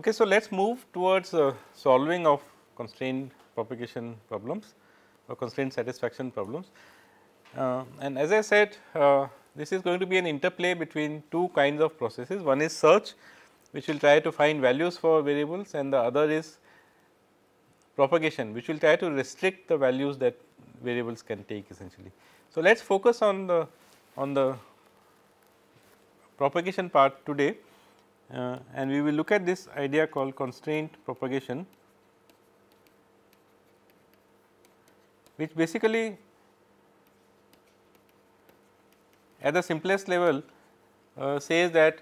Okay, so let us move towards uh, solving of constraint propagation problems or constraint satisfaction problems. Uh, and as I said uh, this is going to be an interplay between two kinds of processes. One is search which will try to find values for variables and the other is propagation which will try to restrict the values that variables can take essentially. So, let us focus on the on the propagation part today uh, and we will look at this idea called constraint propagation which basically at the simplest level uh, says that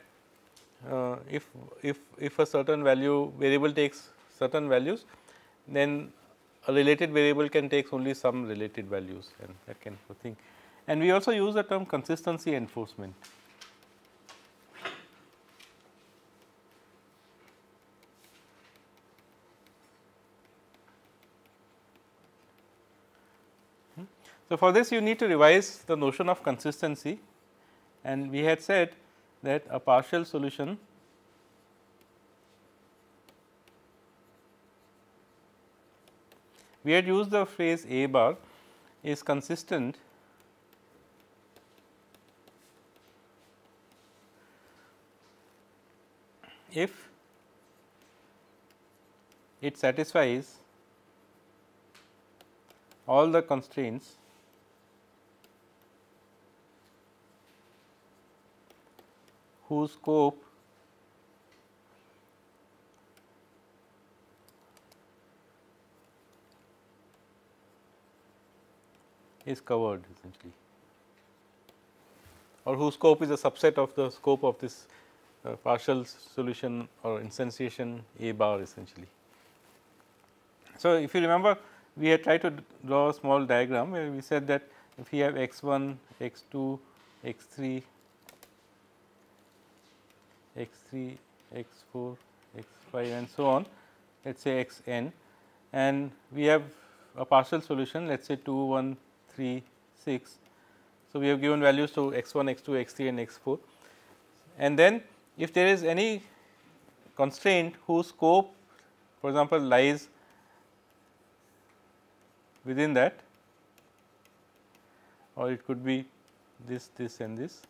uh, if, if, if a certain value variable takes certain values then a related variable can take only some related values and that kind of thing. And we also use the term consistency enforcement. So, for this you need to revise the notion of consistency and we had said that a partial solution we had used the phrase A bar is consistent if it satisfies all the constraints whose scope is covered essentially or whose scope is a subset of the scope of this uh, partial solution or instantiation A bar essentially. So, if you remember we had tried to draw a small diagram where we said that if we have x 1, x 2, x 3, x 3, x 4, x 5 and so on. Let us say x n. And we have a partial solution let us say 2 1 3 6. So, we have given values to x 1 x 2 x 3 and x 4 and then if there is any constraint whose scope for example lies within that or it could be this this and this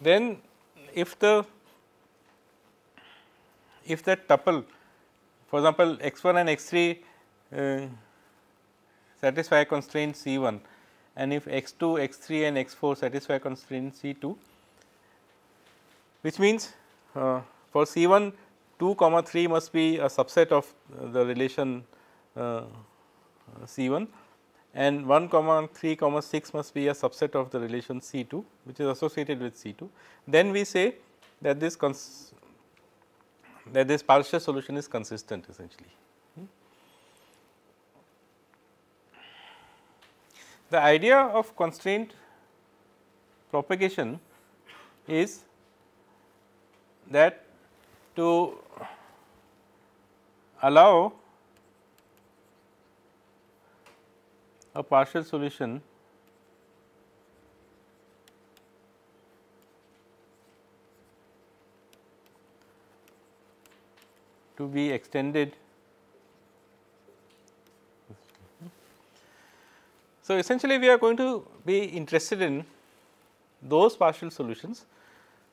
then if the if that tuple for example x 1 and x 3 uh, satisfy constraint C 1 and if x 2 x 3 and x 4 satisfy constraint C 2 which means uh, for C 1 2 comma 3 must be a subset of the relation uh, C 1 and 1 comma 3 comma 6 must be a subset of the relation C 2 which is associated with C 2. Then we say that this that this partial solution is consistent essentially. Hmm? The idea of constraint propagation is that to allow a partial solution to be extended. So, essentially we are going to be interested in those partial solutions.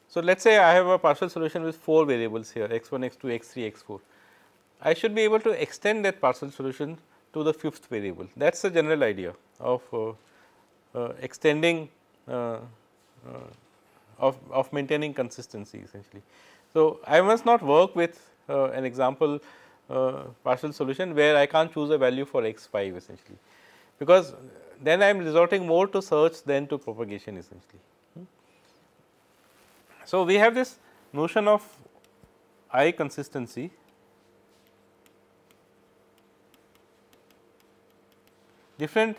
So, let us say I have a partial solution with 4 variables here x 1, x 2, x 3, x 4. I should be able to extend that partial solution to the fifth variable. That is the general idea of uh, uh, extending uh, of, of maintaining consistency essentially. So, I must not work with an example partial solution where I can't choose a value for x 5 essentially, because then I am resorting more to search than to propagation essentially. So, we have this notion of I consistency different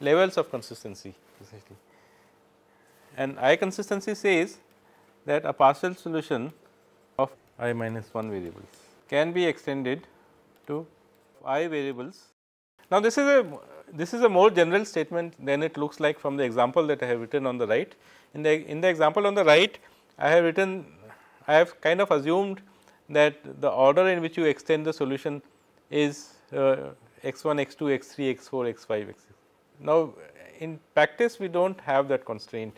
levels of consistency essentially. And I consistency says that a partial solution of i minus 1 variables can be extended to i variables. Now, this is a this is a more general statement than it looks like from the example that I have written on the right. In the in the example on the right, I have written I have kind of assumed that the order in which you extend the solution is uh, x 1, x 2, x 3, x 4, x 5, x 6. Now, in practice we do not have that constraint,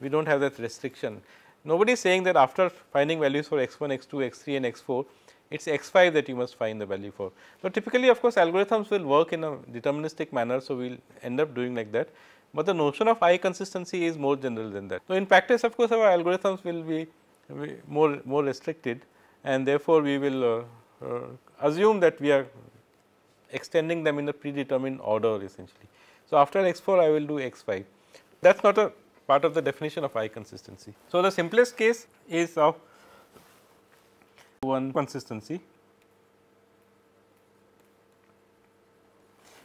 we do not have that restriction. Nobody is saying that after finding values for x 1, x 2, x 3 and x 4, it is x 5 that you must find the value for. But typically of course, algorithms will work in a deterministic manner. So, we will end up doing like that, but the notion of I consistency is more general than that. So, in practice of course, our algorithms will be more more restricted and therefore, we will uh, uh, assume that we are extending them in a predetermined order essentially. So, after x 4 I will do x 5 that is not a part of the definition of I consistency. So, the simplest case is of one consistency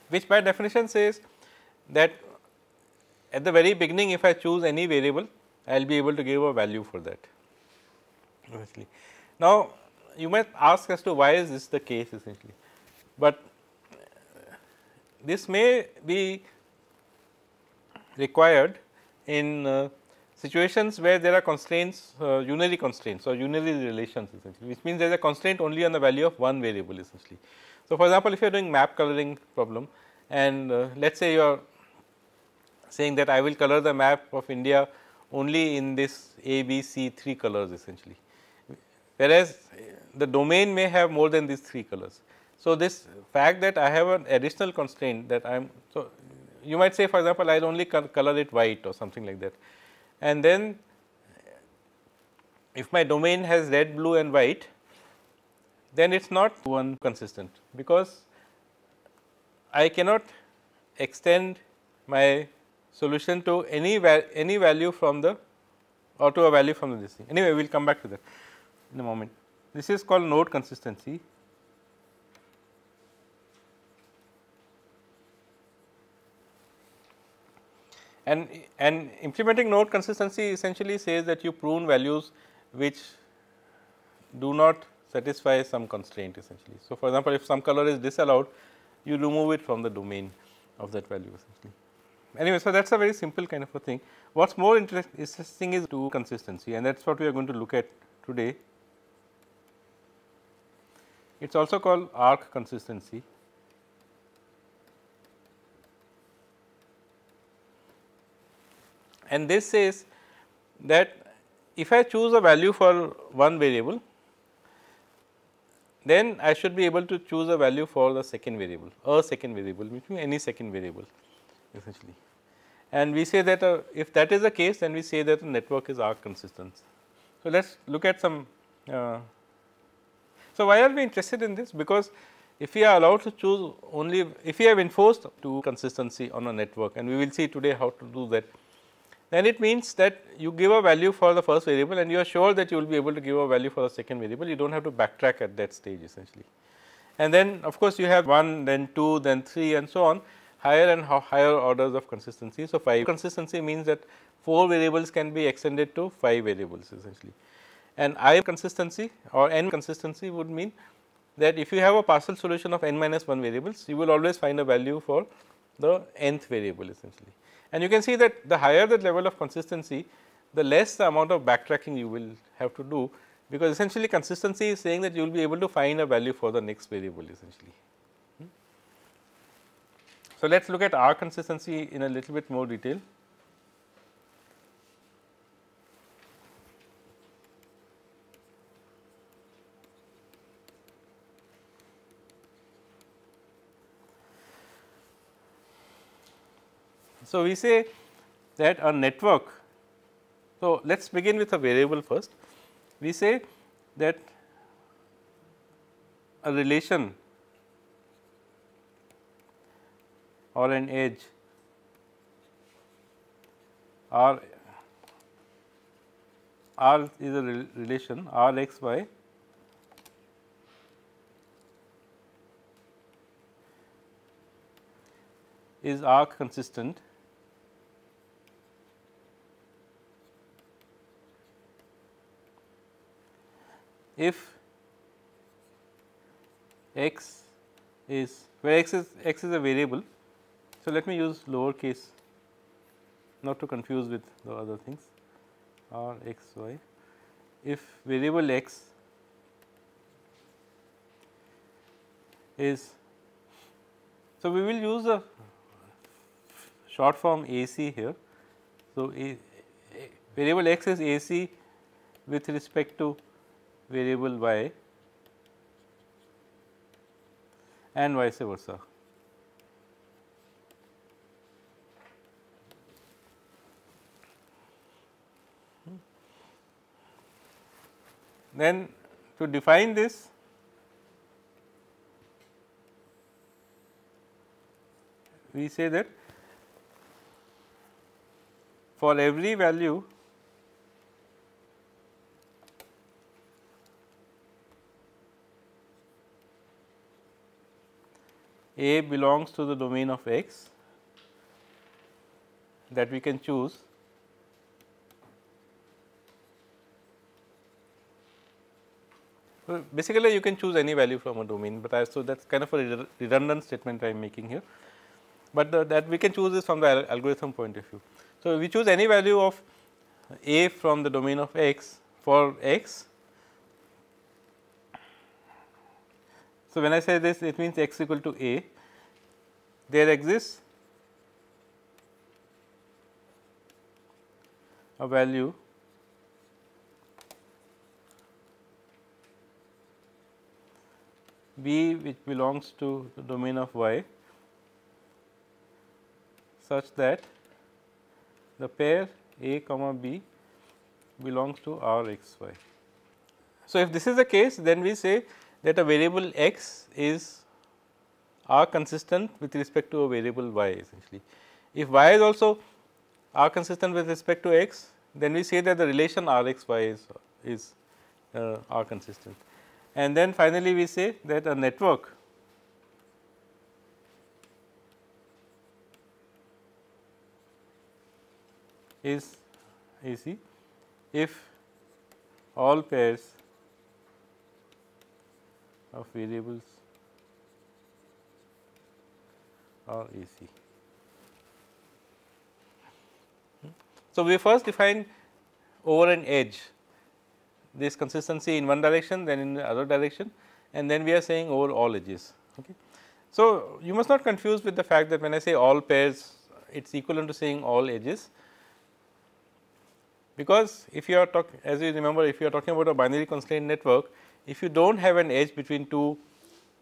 which by definition says that at the very beginning if I choose any variable I will be able to give a value for that obviously. Now, you might ask as to why is this the case essentially, but this may be required in uh, situations where there are constraints uh, unary constraints or unary relations essentially which means there is a constraint only on the value of one variable essentially. So, for example, if you are doing map coloring problem and uh, let us say you are saying that I will color the map of India only in this A, B, C three colors essentially, whereas the domain may have more than these three colors. So, this fact that I have an additional constraint that I am so you might say for example, I will only color it white or something like that and then if my domain has red, blue and white then it is not one consistent because I cannot extend my solution to any any value from the or to a value from this thing. Anyway, we will come back to that in a moment. This is called node consistency. And, and implementing node consistency essentially says that you prune values which do not satisfy some constraint essentially. So, for example, if some color is disallowed, you remove it from the domain of that value essentially. Anyway, so that is a very simple kind of a thing. What is more interesting is to consistency and that is what we are going to look at today. It is also called arc consistency. And this says that if I choose a value for one variable, then I should be able to choose a value for the second variable, a second variable, which means any second variable essentially. And we say that uh, if that is the case, then we say that the network is arc consistent. So, let us look at some uh, so, why are we interested in this? Because if we are allowed to choose only, if we have enforced to consistency on a network and we will see today how to do that, then it means that you give a value for the first variable and you are sure that you will be able to give a value for the second variable, you do not have to backtrack at that stage essentially. And then of course, you have 1, then 2, then 3 and so on higher and higher orders of consistency. So, 5 consistency means that 4 variables can be extended to 5 variables essentially. And I consistency or n consistency would mean that if you have a partial solution of n minus 1 variables, you will always find a value for the nth variable essentially. And you can see that the higher the level of consistency, the less the amount of backtracking you will have to do, because essentially consistency is saying that you will be able to find a value for the next variable essentially. Hmm. So, let us look at arc consistency in a little bit more detail. So, we say that a network. So, let us begin with a variable first. We say that a relation or an edge R R is a relation R x y is arc consistent if x is where x is x is a variable. So, let me use lower case not to confuse with the other things r x y. if variable x is so we will use the short form AC here. So, a, a variable x is AC with respect to variable y and vice versa. Then to define this we say that for every value A belongs to the domain of X that we can choose basically you can choose any value from a domain, but I, so that is kind of a redundant statement I am making here, but the, that we can choose is from the algorithm point of view. So, we choose any value of a from the domain of x for x. So, when I say this it means x equal to a, there exists a value b which belongs to the domain of y such that the pair a comma b belongs to R x y. So, if this is the case then we say that a variable x is arc consistent with respect to a variable y essentially. If y is also arc consistent with respect to x then we say that the relation R x y is, is uh, arc consistent and then finally, we say that a network is AC if all pairs of variables are AC. So, we first define over an edge this consistency in one direction then in the other direction and then we are saying over all edges. Okay. So, you must not confuse with the fact that when I say all pairs it is equivalent to saying all edges because if you are talking as you remember if you are talking about a binary constraint network if you do not have an edge between two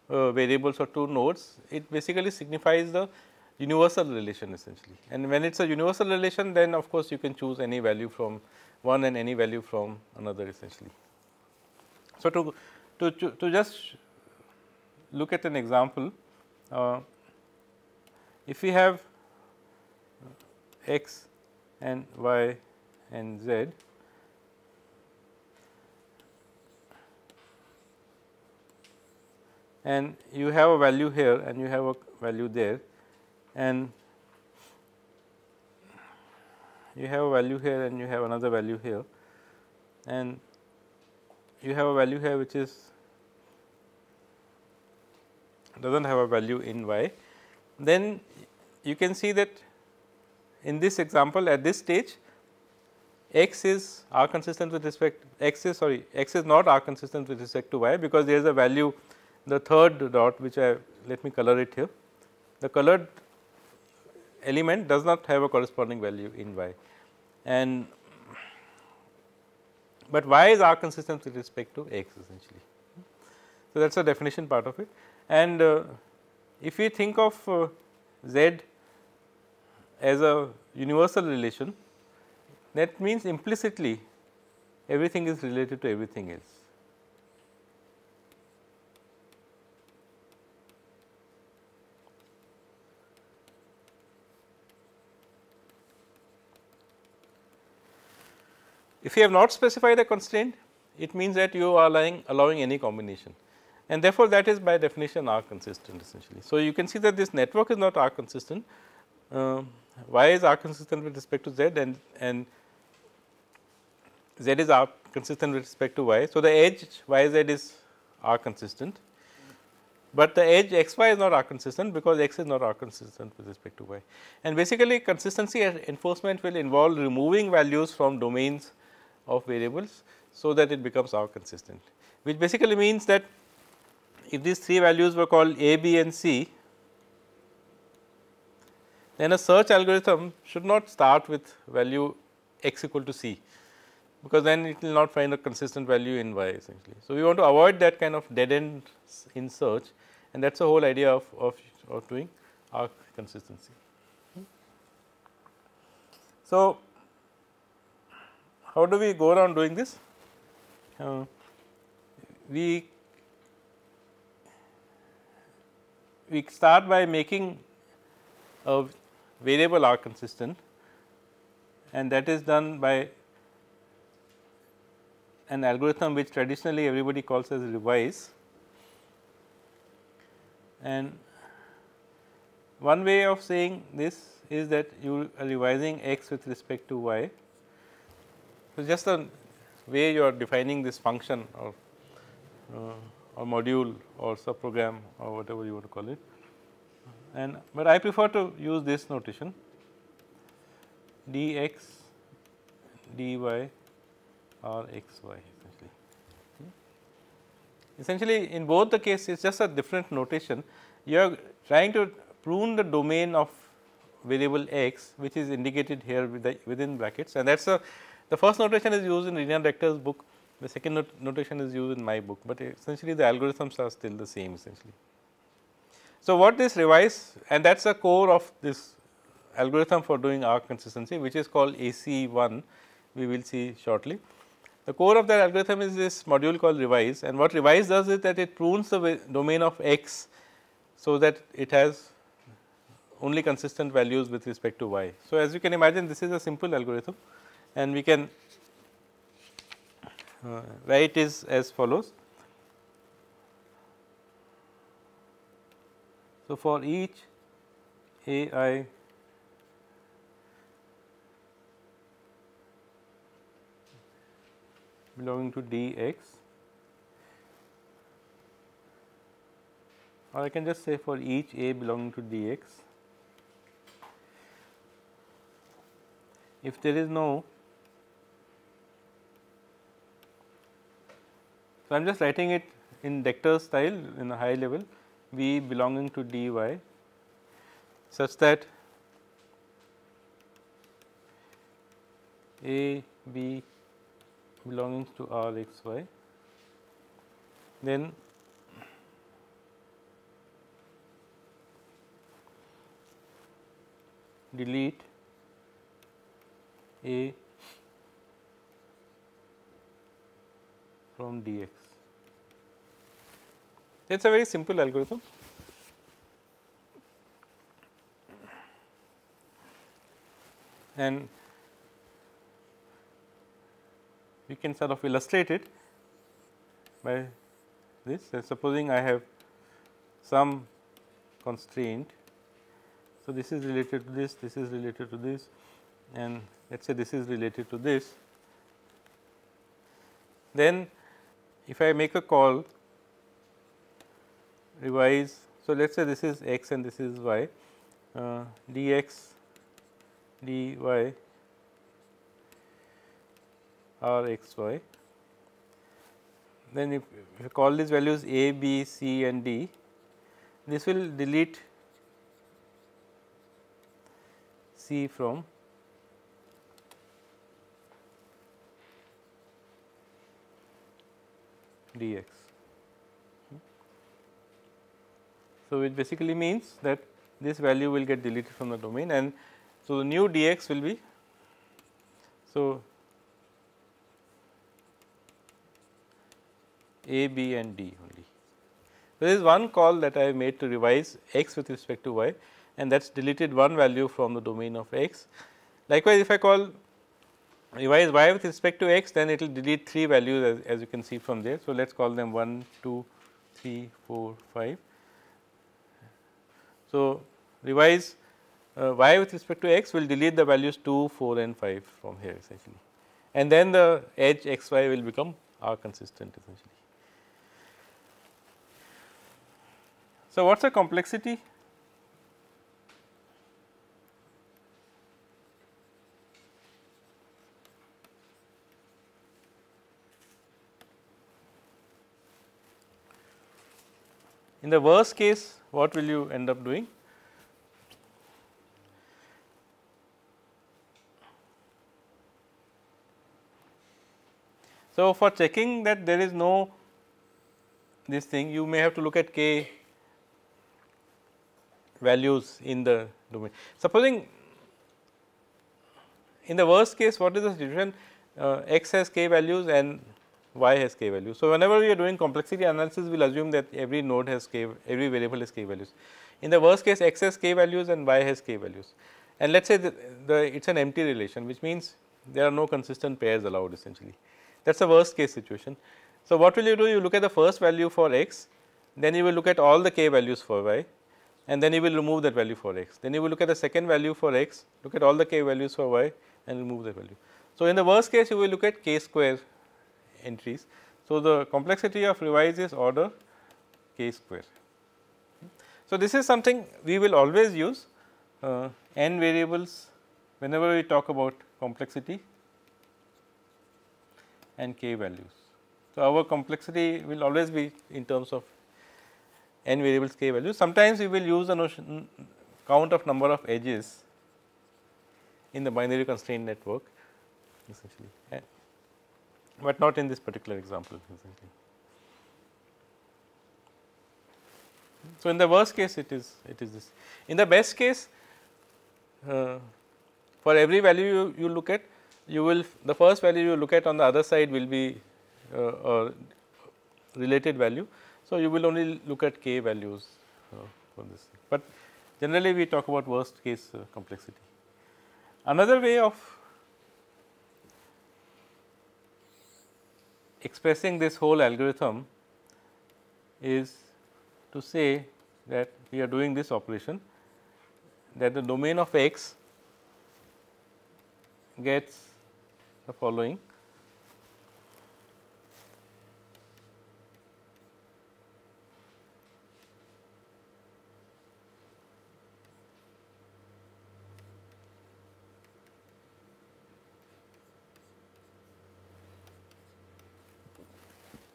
uh, variables or two nodes it basically signifies the universal relation essentially and when it is a universal relation then of course you can choose any value from one and any value from another essentially. So, to, to, to, just look at an example, uh, if we have x and y and z and you have a value here and you have a value there. And you have a value here and you have another value here. And you have a value here which is does not have a value in y, then you can see that in this example at this stage x is arc consistent with respect x is sorry x is not arc consistent with respect to y because there is a value the third dot which I let me color it here. The colored element does not have a corresponding value in y and but y is arc consistent with respect to x essentially. So, that is the definition part of it and uh, if we think of uh, z as a universal relation that means implicitly everything is related to everything else. If you have not specified a constraint, it means that you are allowing, allowing any combination and therefore, that is by definition arc consistent essentially. So, you can see that this network is not arc consistent, uh, Y is arc consistent with respect to Z and, and Z is arc consistent with respect to Y. So, the edge Y Z is arc consistent, but the edge x y is not arc consistent because x is not arc consistent with respect to y. And basically consistency enforcement will involve removing values from domains of variables so that it becomes arc consistent, which basically means that if these three values were called A, B and C, then a search algorithm should not start with value x equal to C, because then it will not find a consistent value in y essentially. So, we want to avoid that kind of dead end in search and that is the whole idea of, of, of doing arc consistency. So, how do we go around doing this? Uh, we we start by making a variable arc consistent and that is done by an algorithm which traditionally everybody calls as revise and one way of saying this is that you are revising x with respect to y. So, just the way you are defining this function or uh, or module or subprogram or whatever you want to call it. And but I prefer to use this notation dx dy or xy essentially. Essentially in both the cases it is just a different notation you are trying to prune the domain of variable x which is indicated here with within brackets and that is a the first notation is used in Rina Dechter's book the second not notation is used in my book, but essentially the algorithms are still the same essentially. So, what this revise and that is the core of this algorithm for doing arc consistency which is called AC1 we will see shortly. The core of that algorithm is this module called revise and what revise does is that it prunes the domain of x so that it has only consistent values with respect to y. So, as you can imagine this is a simple algorithm and we can uh, write is as follows. So, for each a i belonging to d x or I can just say for each a belonging to d x if there is no So, I am just writing it in Dechter style in a high level V belonging to dy such that A B belonging to R x y then delete A from dx. It is a very simple algorithm. And we can sort of illustrate it by this. So, supposing I have some constraint. So, this is related to this, this is related to this and let us say this is related to this. Then if I make a call revise. So, let us say this is x and this is y uh, dx dy r x y. Then if, if you call these values a, b, c and d, this will delete c from dx. So, it basically means that this value will get deleted from the domain and so the new dx will be so a, b and d only. There is one call that I have made to revise x with respect to y and that is deleted one value from the domain of x. Likewise, if I call revise y with respect to x then it will delete 3 values as, as you can see from there. So, let us call them 1, 2, 3, 4, 5 so, revise uh, y with respect to x will delete the values 2, 4 and 5 from here essentially and then the edge x y will become arc consistent essentially. So, what is the complexity? In the worst case what will you end up doing? So, for checking that there is no this thing you may have to look at k values in the domain. Supposing in the worst case what is the situation uh, x has k values and y has k values. So, whenever we are doing complexity analysis we will assume that every node has k every variable has k values. In the worst case x has k values and y has k values and let us say the, the it is an empty relation which means there are no consistent pairs allowed essentially that is the worst case situation. So, what will you do? You look at the first value for x, then you will look at all the k values for y and then you will remove that value for x. Then you will look at the second value for x, look at all the k values for y and remove that value. So, in the worst case you will look at k square entries. So, the complexity of revise is order k square. So, this is something we will always use uh, n variables whenever we talk about complexity and k values. So, our complexity will always be in terms of n variables k values. Sometimes we will use the notion count of number of edges in the binary constraint network essentially, but not in this particular example essentially. So, in the worst case it is it is this. In the best case uh, for every value you, you look at you will the first value you look at on the other side will be uh, a related value. So, you will only look at k values uh, for this, but generally we talk about worst case uh, complexity. Another way of expressing this whole algorithm is to say that we are doing this operation that the domain of x gets the following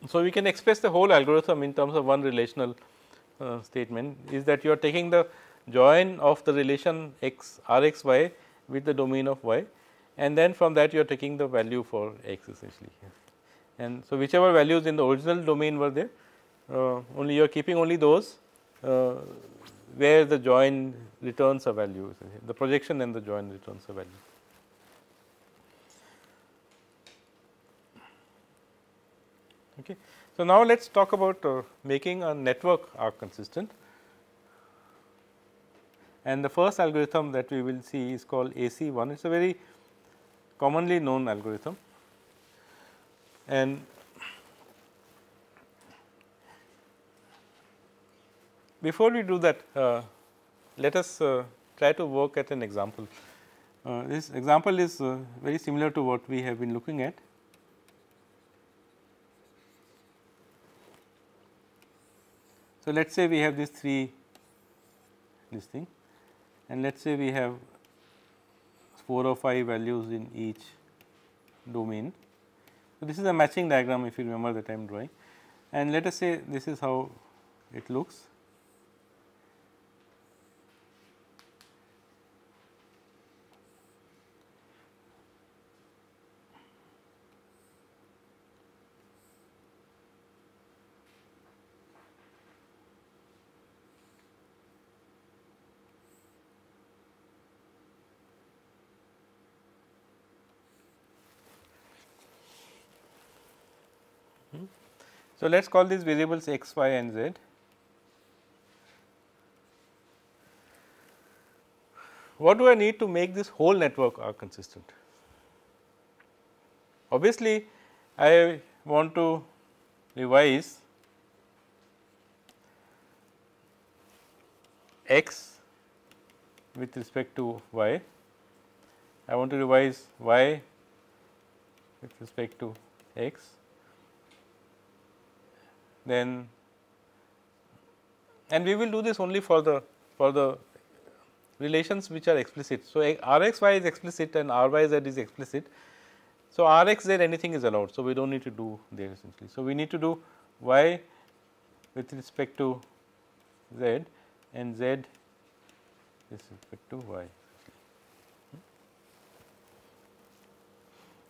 So, we can express the whole algorithm in terms of one relational uh, statement is that you are taking the join of the relation x r x y with the domain of y and then from that you are taking the value for x essentially. And so, whichever values in the original domain were there uh, only you are keeping only those uh, where the join returns a value the projection and the join returns a value. Okay. So, now let us talk about uh, making a network arc consistent and the first algorithm that we will see is called AC1 it is a very commonly known algorithm and before we do that uh, let us uh, try to work at an example. Uh, this example is uh, very similar to what we have been looking at So, let us say we have these three this thing and let us say we have 4 or 5 values in each domain. So, this is a matching diagram if you remember that I am drawing and let us say this is how it looks. So, let us call these variables x, y and z. What do I need to make this whole network arc consistent? Obviously, I want to revise x with respect to y. I want to revise y with respect to x then and we will do this only for the for the relations which are explicit. So, R x y is explicit and R y z is explicit. So, R x z anything is allowed. So, we do not need to do there essentially. So, we need to do y with respect to z and z is respect to y.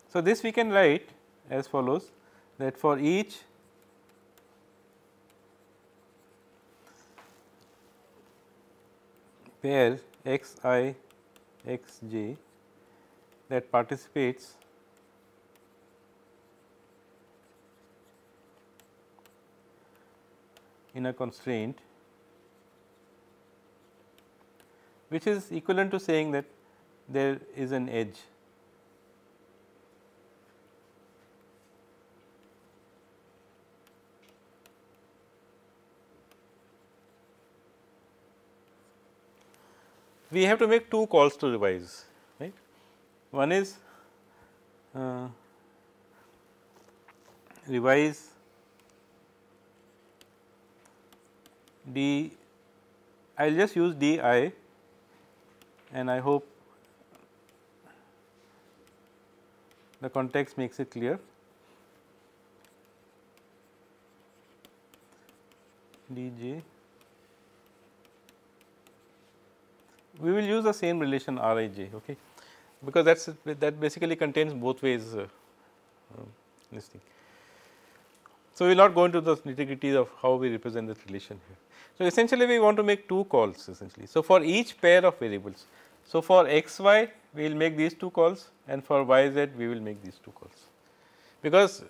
So, this we can write as follows that for each pair x i x j that participates in a constraint which is equivalent to saying that there is an edge we have to make two calls to revise right. One is uh, revise d I will just use d i and I hope the context makes it clear. d j we will use the same relation R i j okay because that's that basically contains both ways uh, uh, this thing. So, we will not go into the nitty-gritty of how we represent this relation here. So, essentially we want to make two calls essentially. So, for each pair of variables. So, for x y we will make these two calls and for y z we will make these two calls. Because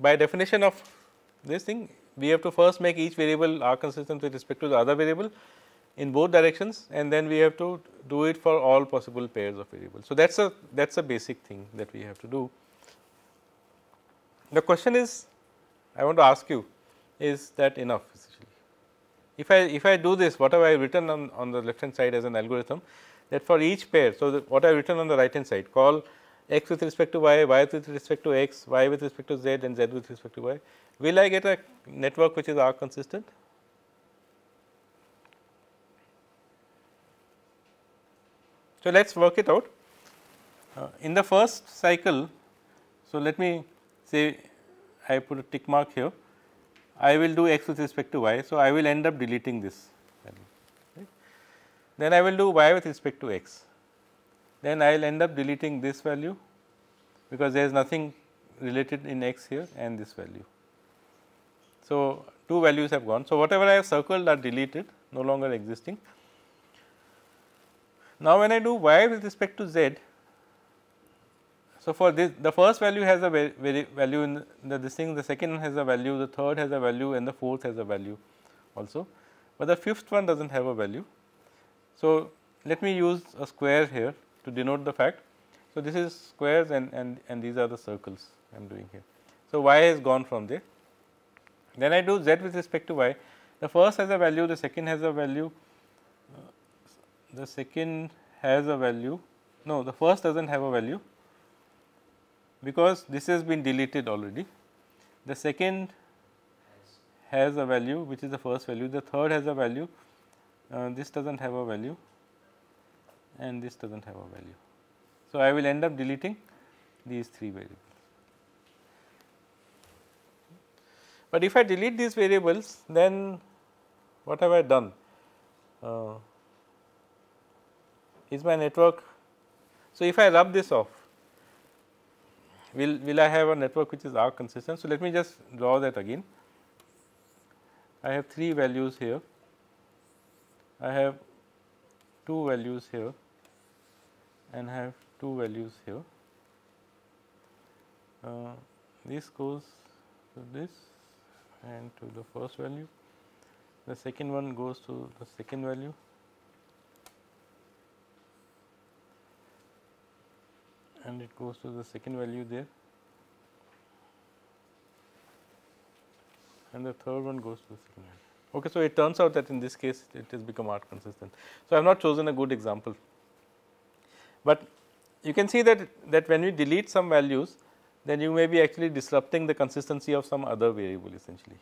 by definition of this thing we have to first make each variable are consistent with respect to the other variable in both directions and then we have to do it for all possible pairs of variables. So, that is a that is a basic thing that we have to do. The question is I want to ask you is that enough essentially. If I if I do this what have I written on, on the left hand side as an algorithm that for each pair. So, what I have written on the right hand side call x with respect to y, y with respect to x, y with respect to z and z with respect to y. Will I get a network which is arc consistent? So, let us work it out. Uh, in the first cycle, so let me say I put a tick mark here, I will do x with respect to y. So, I will end up deleting this value. Then I will do y with respect to x. Then I will end up deleting this value because there is nothing related in x here and this value. So, two values have gone. So, whatever I have circled are deleted no longer existing now, when I do y with respect to z, so for this the first value has a value in the this thing, the second has a value, the third has a value and the fourth has a value also, but the fifth one does not have a value. So, let me use a square here to denote the fact. So, this is squares and, and, and these are the circles I am doing here. So, y has gone from there. Then I do z with respect to y. The first has a value, the second has a value, the second has a value, no the first does not have a value because this has been deleted already. The second has a value which is the first value, the third has a value, uh, this does not have a value and this does not have a value. So, I will end up deleting these three variables. But if I delete these variables then what have I done? Uh, is my network. So, if I rub this off, will, will I have a network which is arc consistent. So, let me just draw that again. I have 3 values here, I have 2 values here and I have 2 values here. Uh, this goes to this and to the first value, the second one goes to the second value and it goes to the second value there and the third one goes to the second value. Okay, so, it turns out that in this case it has become arc consistent. So, I have not chosen a good example, but you can see that, that when we delete some values then you may be actually disrupting the consistency of some other variable essentially.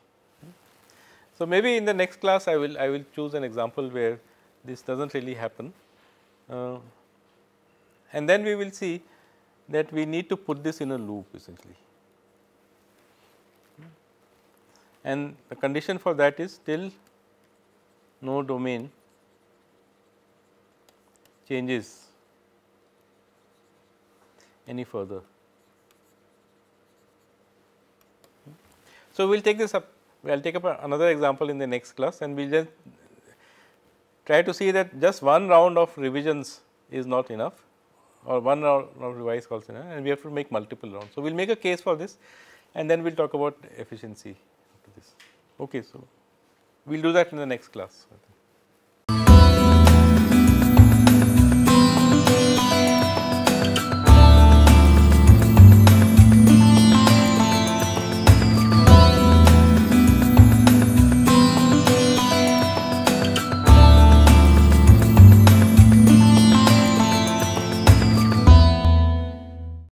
So, maybe in the next class I will I will choose an example where this does not really happen uh, and then we will see that we need to put this in a loop essentially. And the condition for that is till no domain changes any further. So, we will take this up, I will take up another example in the next class and we will just try to see that just one round of revisions is not enough or one round of revise calls enough and we have to make multiple rounds. So, we will make a case for this and then we will talk about efficiency after this. Okay, so we will do that in the next class.